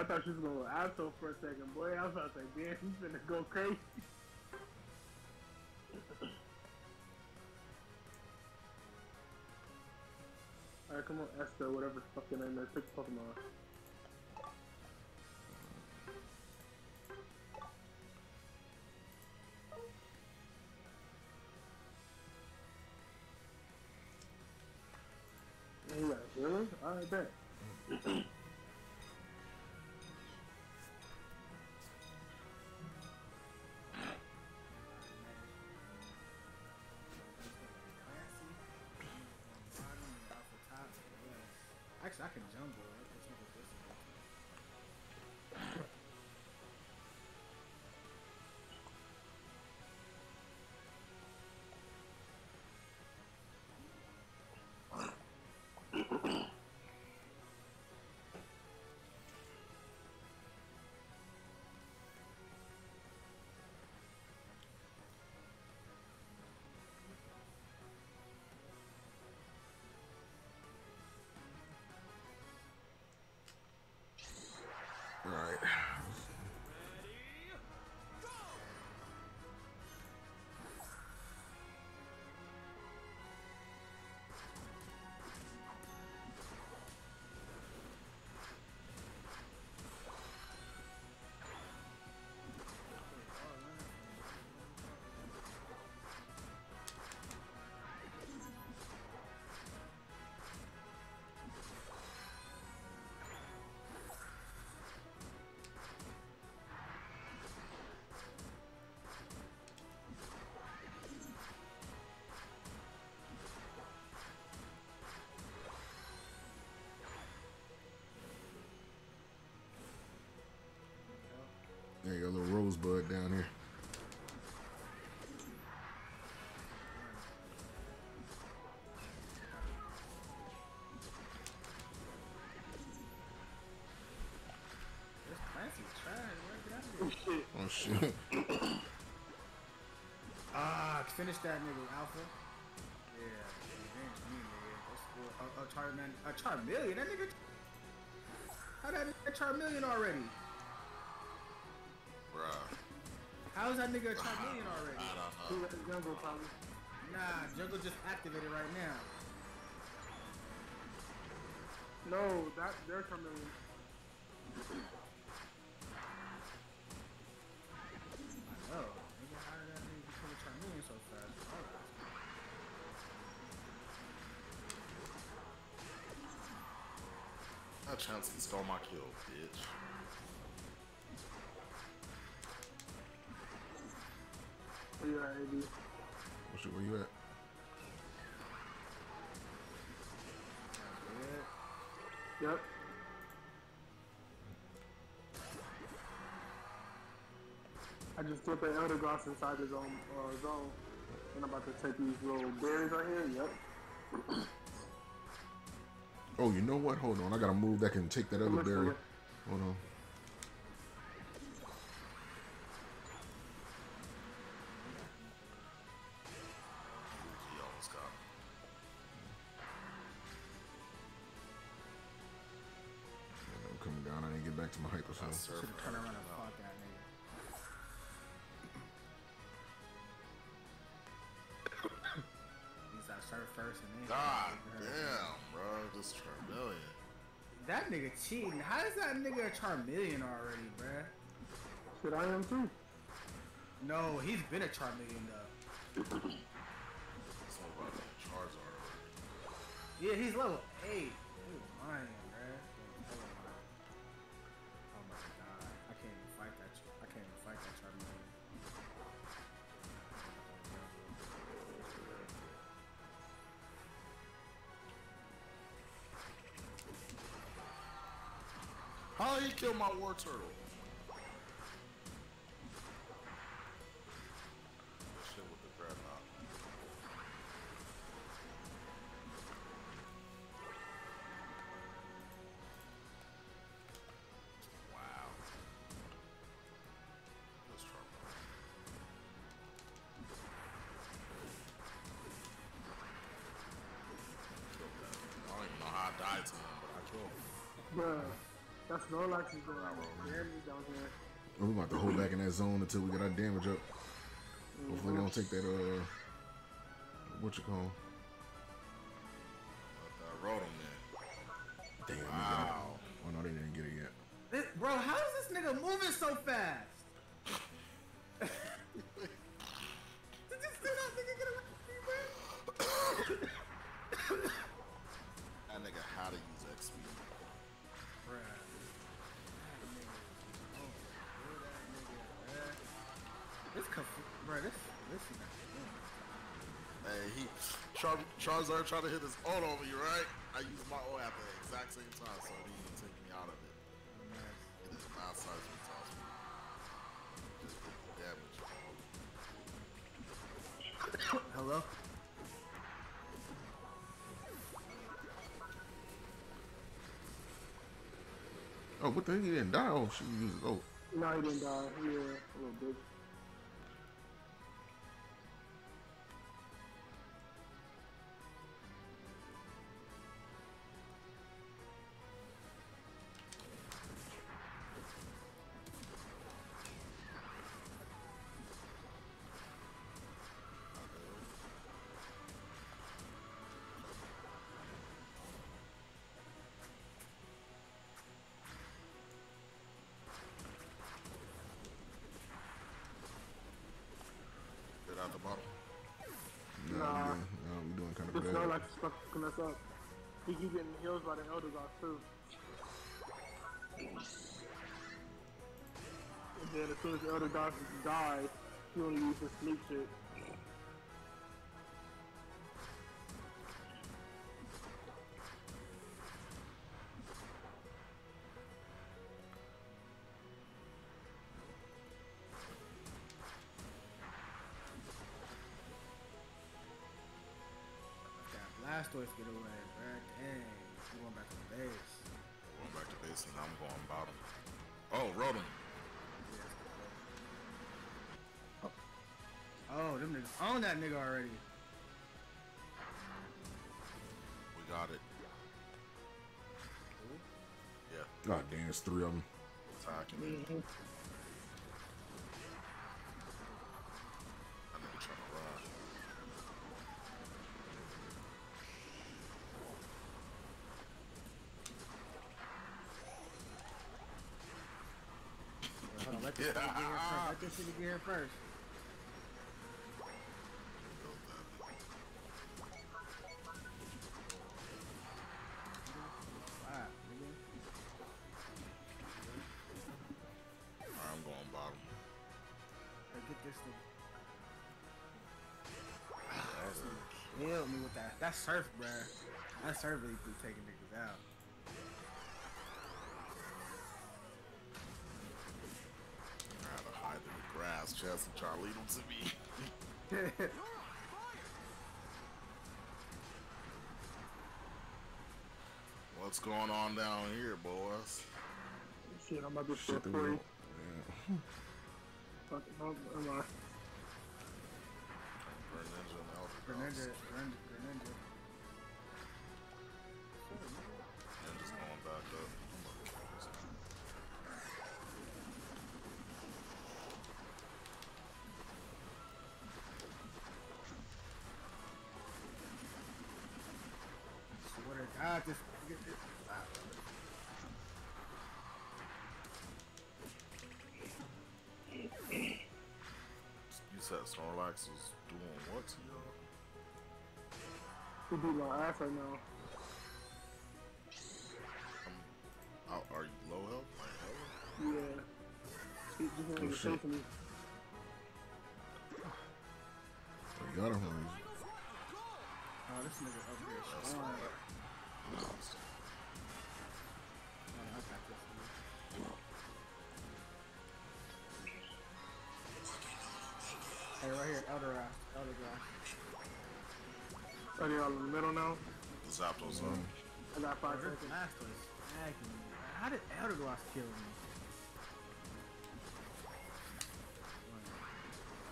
I thought she was going to alto for a second, boy. I was about to say, damn, he's finna go crazy. Alright, come on, Esther, whatever the fuck your name is, pick Pokemon. I can jumbo. This rosebud down here. This Clancy's trash. Where get out of Oh, shit. Ah, finish that nigga, Alpha. Yeah, revenge me, nigga. That's cool. A, a Charman, a Charmeleon. That nigga. How that nigga Charmeleon already? Bruh. How is that nigga a Charmeleon already? I don't Who know. let the jungle, probably? Nah, Jungle just activated right now. No, that, they're coming. Oh, nigga, how did that nigga become a Charmeleon so fast? Alright. That chance he stole my kill, bitch. You at, AB? Oh, shit, where you at? Yep. I just put the Eldegoss inside his own uh, zone. And I'm about to take these little berries right here. Yep. Oh, you know what? Hold on. I got a move that can take that other berry. Hold on. Back to my hyper I Should've turned around and everything fought that nigga. He's like serve first and then. God damn, bro. This Charmeleon. That nigga cheating. How is that nigga a Charmeleon already, bruh? Shit, I am too. No, he's been a Charmeleon though. It's all about Charizard. Yeah, he's level 8. Dude, lying, He killed my Wartortle? Bruh. That's Snorlax is doing damage down here. We about to hold back in that zone until we get our damage up. Hopefully they don't take that uh what you call I Rotom there. damn Wow. Oh no they didn't get it yet. This, bro, how is this nigga moving so fast? Char- Charizard tried to hit his ult over you, right? I used my ult at the exact same time, so he didn't take me out of it. It is not size me toss me. Just did damage. Hello? Oh what the heck he didn't die? Oh she used oh No, he didn't die. Yeah, a little bit. Fucking us up. He keep getting healed by the Eldegoss too. And then as soon as the Eldegoss dies, he only uses sneak shit. Blastoise get away, bro. Dang. He going back to the base. Going back to base and I'm going bottom. Oh, Rotom. Oh, them niggas own that nigga already. We got it. Yeah, God damn, it's three of them. attacking on, let this nigga get here first. Let this nigga get here first. Alright, I'm going bottom. Hey, get this nigga. Killed me with that. That surf, bruh. That surf really be taking niggas out. Chest and try to lead him to me. What's going on down here, boys? Shit, I'm about to Shit shit that for we you. Yeah. Fucking hell, am I? Greninja and Elder Greninja, Gods. Greninja, You said Snorlax is doing what to you? He beat my ass right now. I are you low health? Like, hella? Yeah. He just wanted Oh, to shit. me. We got him. Oh, this nigga up here Hey, right here, Elder Eye, Elder Eye. Are they all in the middle now? The Zapdos up. I got five seconds. blast was snagging me. How did Eldegoss kill me?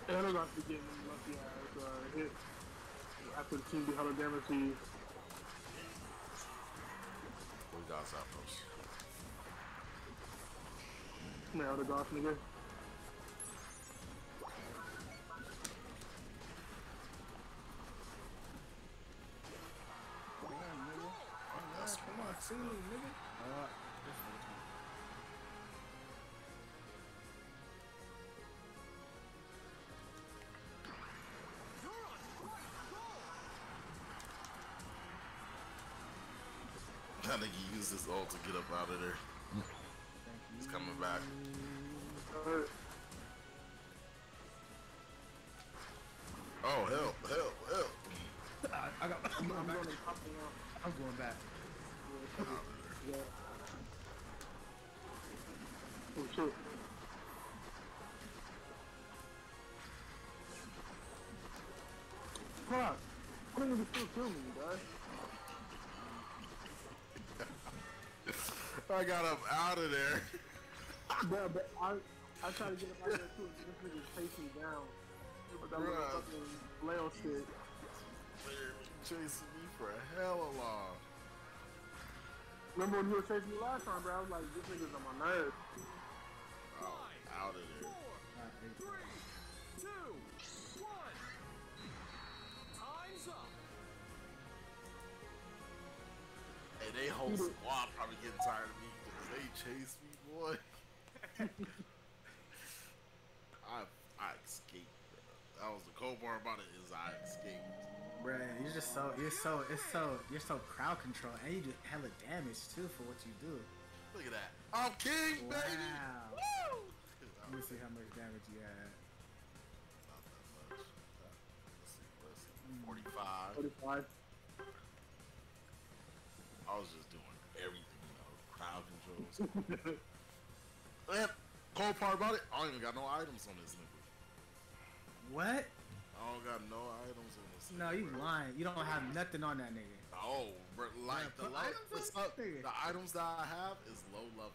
Eldegoss be getting lucky ass uh, hit. After the team be hella damage to you. We got Zapdos. Man, Eldegoss, nigga. Oh, Come on, nigga. Come on, see me, nigga. This I think he used his ult to get up out of there. He's coming back. Hurt. Oh hell, hell, hell. I, I got. I'm, I'm going back. going to pop him out. I'm going back. Yeah. Oh shit. Fuck. Why didn't you still kill me, guys? I got him out of there. Yeah, but I I tried to get him out of there too. This nigga chasing me down. With that Bruh. motherfucking flail shit. They're chasing me for a hella long. Remember when you were chasing me last time, bro? I was like, this nigga's on my nerves. Oh, out of there. Alright. Three, Hey, they whole mm-hmm. squad probably getting tired of me because they chase me, boy. I I escaped. Bro. That was the cold part about it is I escaped. Bruh, you're just so you're so it's so you're so crowd control and you do hella damage too for what you do. Look at that. I'm king, Wow. baby. Woo! Let me see how much damage you had. Not that much. Let's see. Let's see. Hmm. 45. 45. I was just doing everything, you know, crowd controls. Man, cold part about it, I don't even got no items on this nigga. What? I don't got no items on this. No, you bro. lying. You don't have nothing on that nigga. Oh, bro, like Yeah, the, items the, on stuff, this nigga. the items that I have is low level.